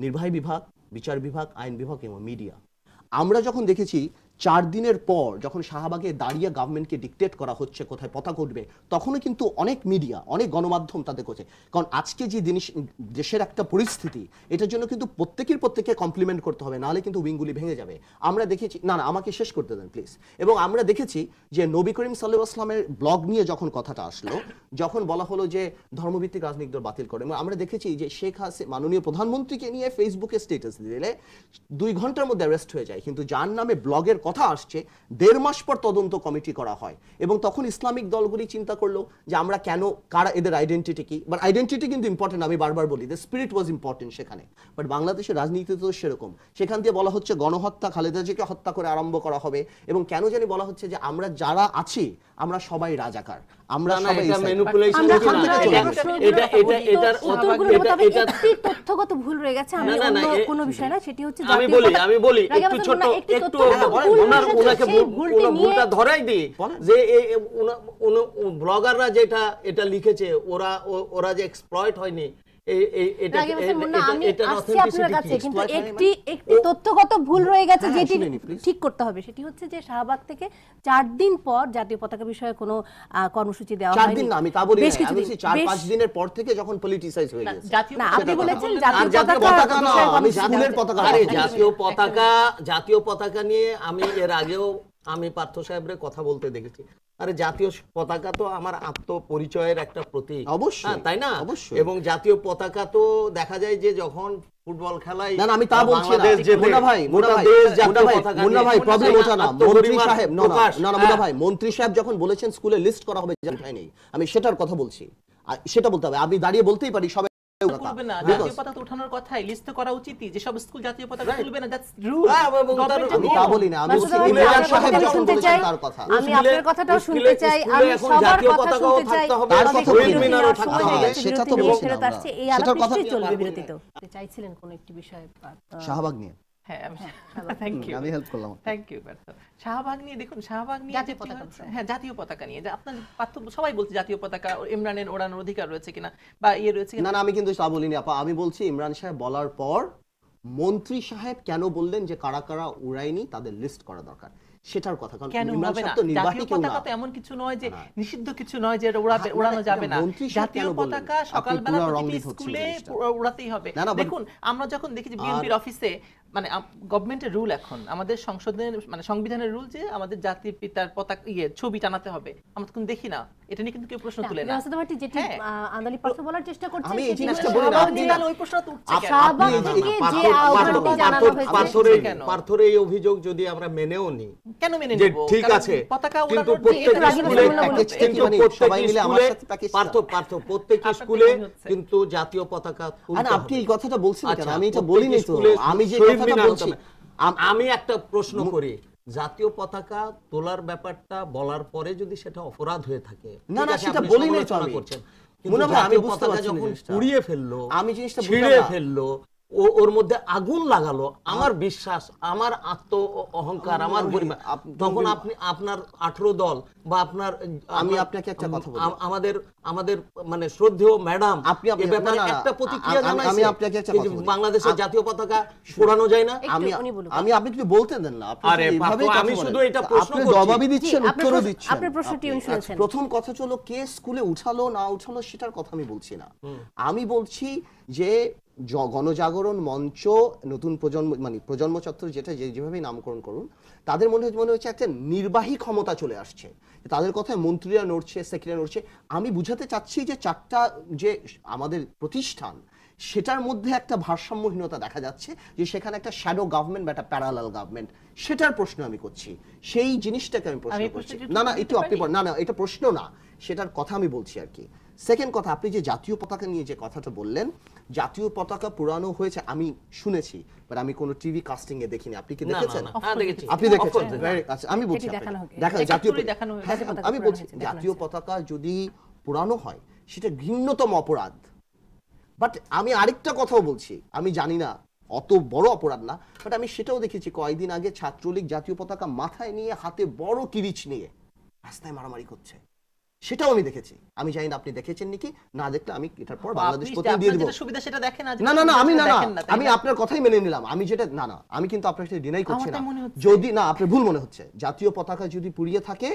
নির্বাহী বিভাগ বিচার বিভাগ আইন বিভাগ এবং মিডিয়া আমরা যখন দেখেছি চার দিনের পর যখন শাহবাগে দাঁড়িয়ে গভর্নমেন্টকে ডিকটেট করা হচ্ছে কোথায় পতাকা উঠবে, তখনও কিন্তু অনেক মিডিয়া অনেক গণমাধ্যম তাদের করছে। কারণ আজকে যে জিনিস, দেশের একটা পরিস্থিতি, এটার জন্য কিন্তু প্রত্যেকের প্রত্যেককে কমপ্লিমেন্ট করতে হবে, নাহলে কিন্তু উইংগুলি ভেঙে যাবে। আমরা দেখেছি, না না, আমাকে শেষ করতে দেন প্লিজ এবং আমরা দেখেছি যে নবী করিম সাল্লাহ আসলামের ব্লগ নিয়ে যখন কথাটা আসলো, যখন বলা হলো যে ধর্মভিত্তিক রাজনৈতিক দল বাতিল করে, এবং আমরা দেখেছি যে শেখ হাসিনা মাননীয় প্রধানমন্ত্রীকে নিয়ে ফেসবুকে স্টেটাস দিলে দুই ঘণ্টার মধ্যে অ্যারেস্ট হয়ে যায়। কিন্তু যার নামে ব্লগের কথা আসছে, দেড় মাস পর তদন্ত কমিটি করা হয়। এবং তখন ইসলামিক দলগুলি চিন্তা করল যে আমরা কেন, কারা এদের আইডেন্টিটি কি? বাট আইডেন্টিটি কিন্তু ইম্পর্টেন্ট আমি বারবার বলি দ্য স্পিরিট ওয়াজ ইম্পর্টেন্ট সেখানে। বাট বাংলাদেশের রাজনীতি তো সেরকম। সেখান দিয়ে বলা হচ্ছে গণহত্যা খালেদাজিকে হত্যা করে আরম্ভ করা হবে। এবং কেন জানি বলা হচ্ছে যে আমরা যারা আছি, আমরা সবাই রাজাকার। আমরা সবাই এটা ইসলাম। manipulation আমরা হচ্ছে না। আমরা চলে এটা- এটা- এটা- এটার- এটা- এটা- একটি তথ্যগত ভুল রয়ে গেছে আমি অন্য কোনো বিষয় না সেটি হচ্ছে আমি বলি আমি বলি একটু ছোট একটু ওনার ওনাকে ভুলটি ধরাই দিই যে ব্লগাররা যেটা এটা লিখেছে ওরা ওরা যে এক্সপ্লয়েট হয়নি এই এই এটা রাগিব হাসান মুন্না, এটা- আমি এটার আসছি আপনার authenticity কাছে কি? কিন্তু Exploit একটি একটি তথ্যগত ভুল রয়ে গেছে যেটি শুনে নি, please। ঠিক করতে হবে সেটি হচ্ছে যে শাহবাগ থেকে চার দিন পর জাতীয় পতাকা বিষয়ে কোনো কর্মসূচি দেওয়া চার দিন না আমি তা বলি বেশ না, আমি কিছুদিন বলছি চার পাঁচ দিনের পর থেকে যখন পলিটিসাইজ হয়ে গেছে জাতীয় না পতাকা আপনি বলেছেন জাতীয় পতাকা পতাকা না, আমি কর্মসূচি পতাকা হয়নি। আরে একটা জাতীয় পতাকা জাতীয় পতাকা নিয়ে আমি এর আগেও আমি পার্থ সাহেবের কথা বলতে দেখেছি আরে জাতীয় পতাকা তো আমার আত্মপরিচয়ের একটা প্রতীক। অবশ্যই, হ্যাঁ, তাই না? অবশ্যই। এবং জাতীয় পতাকা তো দেখা যায় যে যখন ফুটবল খেলায় না আমি তা বলছি না। ভাই ভাই দেশ জাতীয় ভাই পতাকা মুন্না ভাই প্রবলেম ওটা না। মন্ত্রী সাহেব না না, মুন্না হ্যাঁ। ভাই মন্ত্রী সাহেব যখন বলেছেন স্কুলে লিস্ট করা হবে জানতাই নেই। আমি সেটার কথা বলছি। আর সেটা বলতে হবে। আমি দাঁড়িয়ে বলতেই পারি সবাই করবে না। Because- জাতীয় পতাকা উঠানোর কথাই লিস্ট করা উচিতই যে সব স্কুল জাতীয় পতাকা Right. তুলবে না দ্যাটস রুল হ্যাঁ, আমি আপনার কথাটাও শুনতে চাই। আমি সবার কথা শুনতে চাই। সেটা তো বলছি সেটার কথা- চলবে চাইছিলেন কোন একটি বিষয়ে শাহবাগ নিয়ে। হ্যাঁ থ্যাংক ইউ আমি [LAUGHS] হেল্প করলাম থ্যাংক ইউ শাহবাগ নিয়ে দেখুন শাহবাগ নিয়ে জাতীয় পতাকা হ্যাঁ জাতীয় পতাকা নিয়ে। আপনার পার্থ- সবাই বলছে জাতীয় পতাকা ইমরানের ওড়ানোর অধিকার রয়েছে কিনা বা ইয়ে রয়েছে না না আমি কিন্তু তা বলিনি আপা। আমি বলছি ইমরান সাহেব বলার পর মন্ত্রী সাহেব কেন বললেন যে কারা কারা উড়ায়নি তাদের লিস্ট করা দরকার? সেটার কথা কারণ ইমরান সাহেব তো নির্বাহী কেউ না। তো এমন কিছু নয় যে নিষিদ্ধ কিছু নয় যে হ্যাঁ, উড়ানো যাবে না। জাতীয় পতাকা সকালবেলা প্রতিটি স্কুলে উড়াতেই হবে। দেখুন আমরা যখন দেখেছি বিএনপির অফিসে মানে গভর্নমেন্টের রুল এখন আমাদের সংসদের মানে সংবিধানের রুল যে আমাদের জাতির পিতার পতাকা ইয়ে ছবি টানাতে হবে আমরা তখন দেখি না এটা নিয়ে কিন্তু কেউ প্রশ্ন তুলে না রাসেল ভাটি যেটি হ্যাঁ। আন্দালি পার্থ বলার চেষ্টা করছেন আমি এই জিনিসটা বলি না, আপনি ওই প্রশ্ন তো উঠছে কেন? আপনি যে পাথর- আহ্বানটি জানানো হয়েছে পাথরের কেন? পাথরের এই অভিযোগ যদি আমরা মেনেও নিই কেন মেনে নেব ঠিক আছে পতাকা কিন্তু প্রত্যেক স্কুলে কিন্তু মানে প্রত্যেক সবাই মিলে আমার সাথে প্যাকেজ পার্থ পার্থ প্রত্যেক স্কুলে? কিন্তু জাতীয় পতাকা তুলতে আপনি। এই কথাটা বলছেন কেন আচ্ছা, আমি এটা বলিনি তো স্কুলে আমি যে আম- একটা প্রশ্ন করি জাতীয় পতাকা তোলার ব্যাপারটা বলার পরে যদি সেটা অপরাধ হয়ে থাকে না, না, সেটা বলি নাই তো আমি। করছেন আমি বুঝতে পারছি না যখন জিনিসটা। পুড়িয়ে ফেলল আমি জিনিসটা ছিঁড়ে ফেলল ওর মধ্যে আগুন লাগালো আমার বিশ্বাস আমার আত্ম অহংকার আমার আপ- তখন আপনি আপনার আঠারো দল বা আপনার আমি আপনাকে একটা কথা বলি। আমাদের আমাদের মানে শ্রদ্ধেয় ম্যাডাম আপনি আপনি- এ ব্যাপারে একটা প্রতিক্রিয়া আমি- আমি আপনাকে একটা কথা বলি। বাংলাদেশের জাতীয় পতাকা পোড়ানো যায় না? আমি আমি আপনি যদি বলতে দেন না। আপনি কথা আমি শুধু এটা প্রশ্ন করছি। আপনি জবাবই দিচ্ছেন উত্তরও দিচ্ছেন। আপনার প্রশ্নটি উনি শুনেছেন। প্রথম কথা হলো কে স্কুলে উঠালো না উঠালো সেটার কথা আমি বলছি না। আমি বলছি যে গণজাগরণ মঞ্চ নতুন প্রজন্ম মানে প্রজন্ম চত্বর যেটা যেভাবে নামকরণ করুন তাদের মনে হচ্ছে মনে হচ্ছে একটা নির্বাহী ক্ষমতা চলে আসছে। তাদের কথায় মন্ত্রীরা নড়ছে সেক্রেটারি নড়ছে। আমি বুঝাতে চাচ্ছি যে চারটা যে আমাদের প্রতিষ্ঠান সেটার মধ্যে একটা ভারসাম্যহীনতা দেখা যাচ্ছে যে সেখানে একটা শ্যাডো গভর্নমেন্ট বা একটা প্যারালাল গভর্নমেন্ট সেটার প্রশ্ন আমি করছি। সেই জিনিসটাকে আমি প্রশ্ন করছি। না না একটু আপনি না না এটা প্রশ্ন না সেটার কথা আমি বলছি আর কি। সেকেন্ড কথা আপনি যে জাতীয় পতাকা নিয়ে যে কথাটা বললেন জাতীয় পতাকা পুরানো হয়েছে আমি শুনেছি বাট আমি কোনো টিভি কাস্টিং এ দেখিনি আপনি কি দেখেছেন হ্যাঁ। আপনি দেখেছেন আচ্ছা, আমি বলছি। দেখা জাতীয়। হ্যাঁ, পতাকা আমি বলছি জাতীয় পতাকা যদি পুরানো হয় সেটা ঘৃণ্যতম অপরাধ বাট আমি আরেকটা কথাও বলছি আমি জানি না অত বড় অপরাধ না বাট আমি সেটাও দেখেছি কয়েকদিন আগে ছাত্রলীগ জাতীয় পতাকা মাথায় নিয়ে হাতে বড় কিরিচ নিয়ে রাস্তায় মারামারি করছে সেটাও আমি দেখেছি। আমি জানি না আপনি দেখেছেন নাকি না দেখলে আমি এটার পর বাংলাদেশ আপনি প্রতি দিয়ে আপনার সুবিধা সেটা দেখেন না না না আমি না না আমি আপনার কথাই মেনে নিলাম। আমি যেটা না না আমি কিন্তু আপনার সাথে ডিনাই করছি না। যদি না আপনার ভুল মনে হচ্ছে। জাতীয় পতাকা যদি পুড়িয়ে থাকে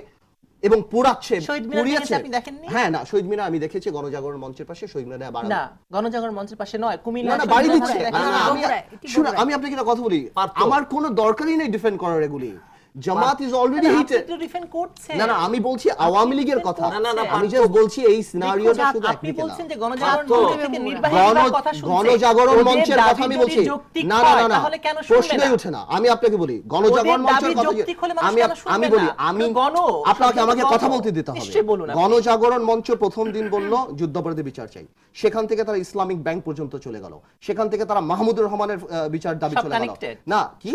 এবং পোড়াচ্ছে পুড়িয়েছে আপনি দেখেননি? হ্যাঁ না শহীদ মিনার আমি দেখেছি গণজাগরণ মঞ্চের পাশে শহীদ মিনারে বাড়ানো না গণজাগরণ মঞ্চের পাশে নয় কুমিল্লা না বাড়ি দিচ্ছে। আমি বগুড়ায়, শুনুন আমি আপনাকে একটা কথা বলি। আমার কোনো দরকারই নেই ডিফেন্ড করার এগুলি। জামাত ইজ অলরেডি আপনি হিটেড তো defend করছেন। না না আমি বলছি আওয়ামী লীগের কথা। না, না, না, আমি। জাস্ট বলছি এই সিনারিওটা শুধু আপনি বলছেন যে গণজাগরণ থেকে নির্বাহী কথা শুনছে। গণজাগরণ মঞ্চের কথা আমি বলছি। না না না তাহলে কেন প্রশ্নই না? ওঠে না। আমি আপনাকে বলি গণজাগরণ মঞ্চের কথা আমি আমি বলি আমি গণ, আপনাকে আমাকে কথা বলতে দিতে হবে। নিশ্চয়ই বলুন গণজাগরণ মঞ্চ প্রথম দিন বলল যুদ্ধাপরাধী বিচার চাই। সেখান থেকে তারা ইসলামিক ব্যাংক পর্যন্ত চলে গেল। সেখান থেকে তারা মাহমুদুর রহমানের আহ, বিচার দাবি চলে গেল। না কি।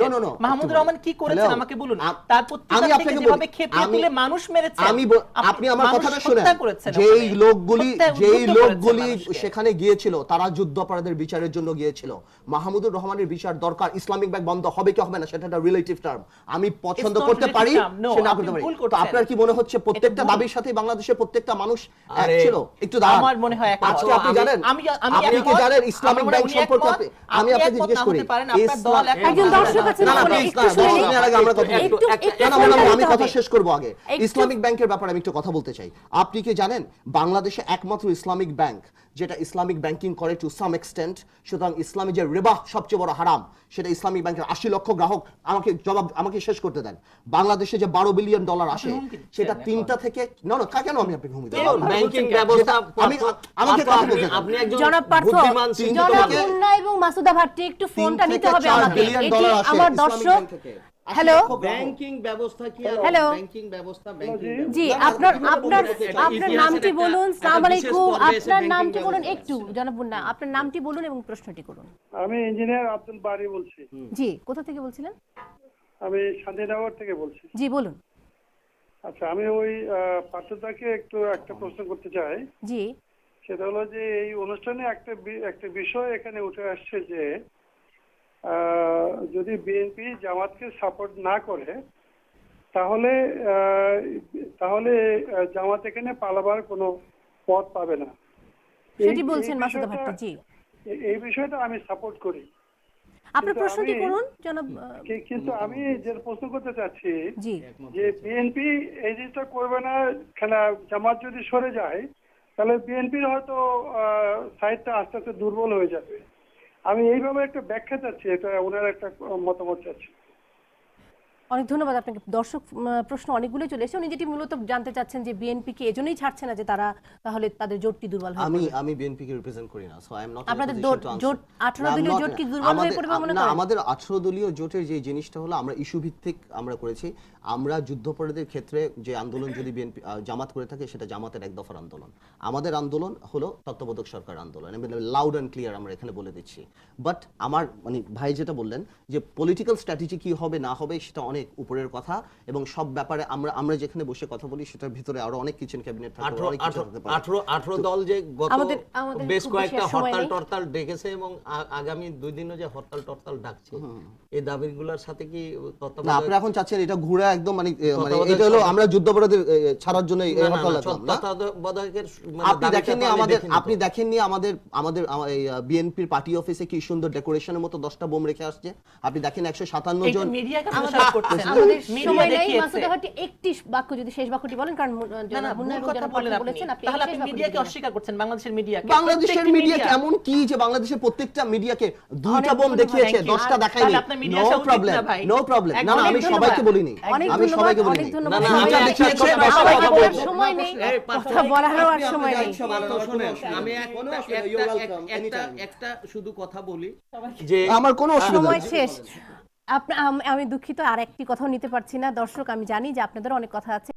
No no no Mahmudur Rahman কি করেছেন? আমাকে বলুন তার পত্রিকা আমি আপনাকে যেভাবে খেপিয়ে তুলে মানুষ মেরেছেন আমি আপনি আমার কথাটা শুনেন। যেই লোকগুলি যেই লোকগুলি সেখানে গিয়েছিল তারা যুদ্ধ অপরাধের বিচারের জন্য গিয়েছিল। মাহমুদুর রহমানের বিচার দরকার ইসলামিক ব্যাংক বন্ধ হবে কি হবে না সেটা একটা রিলেটিভ টার্ম আমি পছন্দ করতে পারি term, no, সে না আপনি করতে পারি। তো আপনার কি মনে হচ্ছে প্রত্যেকটা দাবির সাথে বাংলাদেশের প্রত্যেকটা মানুষ এক ছিল? একটু দাঁড়ান। আমার মনে হয়। আজকে আপনি জানেন আমি- আমি আপনি কি জানেন ইসলামিক ব্যাংক সম্পর্কে আমি আপনাকে জিজ্ঞেস করি একজন দর্শক। আছেন, না, না, আমরা কথা আমি কথা শেষ করব আগে। ইসলামিক ব্যাংকের ব্যাপারে আমি একটু কথা বলতে চাই। আপনি কি জানেন বাংলাদেশে একমাত্র ইসলামিক ব্যাংক যেটা ইসলামিক ব্যাংকিং করে টু সাম এক্সটেন্ট সুতরাং ইসলামী যে রিবাহ সবচেয়ে বড় হারাম সেটা ইসলামিক ব্যাংকের আশি লক্ষ গ্রাহক আমাকে জবাব আমাকে শেষ করতে দেন। বাংলাদেশে যে বারো বিলিয়ন ডলার আসে সেটা তিনটা থেকে না না কেন আমি আপনাকে হুমকি ব্যাংকিং ব্যবস্থা আমি- আমাকে কথা বলতে আপনি একজন জনাব পার্থ বুদ্ধিমান তিন চিন্তিত জনাব মুন্না এবং মাসুদা ভাট্টি একটু ফোনটা নিতে হবে আমাকে। এটি আমার দর্শক হ্যালো ব্যাংকিং ব্যবস্থা কি আর হ্যালো। ব্যাংকিং ব্যবস্থা ব্যাংকিং জি না, না, আপনার আপনার আপনার নামটি বলুন একটা সালাম বিশেষ আলাইকুম আপনার নামটি বলুন একটু জনাব মুন্না। আপনার নামটি বলুন এবং প্রশ্নটি করুন। আমি ইঞ্জিনিয়ার আব্দুল বারি বলছি। জি কোথা থেকে বলছিলেন? আমি শান্তিনগর থেকে বলছি। জি বলুন। আচ্ছা আমি ওই আহ, পার্থদাকে একটু একটা প্রশ্ন করতে চাই। জি। সেটা হলো যে এই অনুষ্ঠানে একটা একটা বিষয় এখানে উঠে আসছে যে যদি বিএনপি জামাতকে সাপোর্ট না করে তাহলে তাহলে জামাত এখানে পালাবার কোনো পথ পাবে না। সেটি বলছেন মাসুদা বিষয়টা- ভাট্টি জি। এই বিষয়টা আমি সাপোর্ট করি। আপনার কিন্তু প্রশ্নটি আমি- করুন জনাব কিন্তু আমি যে প্রশ্ন করতে চাচ্ছি জি। যে বিএনপি এই জিনিসটা করবে না খেলা জামাত যদি সরে যায় তাহলে বিএনপির হয়তো সাইডটা আস্তে আস্তে দুর্বল হয়ে যাবে। আমি এইভাবে একটা ব্যাখ্যা চাচ্ছি এটা ওনার একটা মতামত চাচ্ছি। অনেক ধন্যবাদ আপনাকে। দর্শক প্রশ্ন অনেকগুলো চলে এসেছে। উনি যেটি মূলত জানতে চাচ্ছেন যে বিএনপি কে এজন্যই ছাড়ছে না যে তারা তাহলে তাদের জোটটি দুর্বল হয়ে আমি আমি বিএনপি কে রিপ্রেজেন্ট করি না সো আই এম নট আপনাদের জোট- জোট 18 দলীয় জোট কি দুর্বল হয়ে পড়বে মনে না করেন? আমাদের 18 দলীয় জোটের যে জিনিসটা হলো আমরা ইস্যু ভিত্তিক আমরা করেছি। আমরা যুদ্ধপরাধীদের ক্ষেত্রে যে আন্দোলন যদি বিএনপি জামাত করে থাকে সেটা জামাতের এক দফার আন্দোলন। আমাদের আন্দোলন হলো তত্ত্বাবধায়ক সরকার আন্দোলন। আমি লাউড অ্যান্ড ক্লিয়ার আমরা এখানে বলে দিচ্ছি। বাট আমার মানে ভাই যেটা বললেন যে পলিটিক্যাল স্ট্র্যাটেজি কি হবে না হবে সেটা অনেক উপরের কথা এবং সব ব্যাপারে আমরা আমরা যেখানে বসে কথা বলি সেটার ভিতরে আরও অনেক কিচেন ক্যাবিনেট থাকতে পারে, আঠারো অনেক। আঠারো দল যে গত আমাদের- আমাদের বেশ কয়েকটা হরতাল টরতাল ডেকেছে এবং আগামী দুই দিনও যে হরতাল টরতাল ডাকছে এই দাবিগুলোর সাথে কি না আপনি এখন চাচ্ছেন এটা ঘুরে একদম মানে মানে এটা হলো আমরা যুদ্ধপরাধী ছাড়ার জন্য এই হরতাল না, তত্ত্বাবধায়কের মানে আপনি দেখেননি আমাদের আপনি দেখেননি আমাদের আমাদের বিএনপির পার্টি অফিসে কি সুন্দর ডেকোরেশনের মতো দশটা বোম রেখে আসছে? আপনি দেখেন একশো সাতান্ন জন করছেন আমাদের সময় নেই। দেখিয়েছে। মাসুদা একটি বাক্য যদি শেষ বাক্যটি বলেন কারণ মু- না না জনাব মুন্না ভুল এবং কথা জনাব বলেন পার্থ আপনি। বলেছেন আপনি তাহলে আপনি মিডিয়াকে অস্বীকার করছেন বাংলাদেশের মিডিয়াকে বাংলাদেশের প্রত্যেকটি মিডিয়া কি যে বাংলাদেশের প্রত্যেকটা মিডিয়াকে দুইটা বোম দেখিয়েছে thank you। দশটা আর দেখায়নি। তাহলে আপনার media no problem no problem না না আমি সবাইকে বলিনি। আমি সবাইকে বলিনি। না, না, সবাইকে দেখিয়েছে, একটা কথা সবাইকে বলব। বলার সময় নেই। কথা বলারও আর সময় নেই। ইচ্ছা পার্থ ভালো শোনেন, অসুবিধা আমি একটা কোনো অসুবিধা নেই, you're একটা- welcome, একটা anytime. একটা শুধু কথা বলি। যে আমার কোনো অসুবিধা সময় শেষ আমি দুঃখিত আর একটি কথাও নিতে পারছি না। দর্শক, আমি জানি যে আপনাদের অনেক কথা আছে।